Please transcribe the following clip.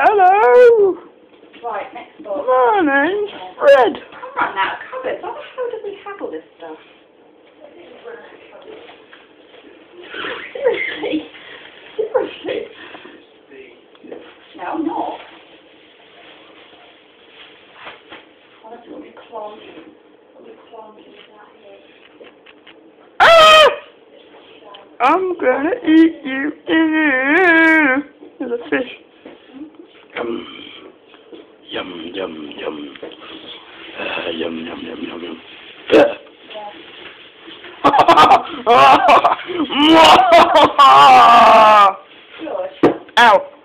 My name's Fred. I'm running out of cupboards. How the hell did we have all this stuff? Seriously? Seriously? No, I'm not. Honestly, we'll be clonking. We'll be clonking that here. Ah! I'm gonna eat you. There's a fish. Yum. Yum, yum, yum. Uh, yum, yum, yum, yum, yum. Yeah. Ow!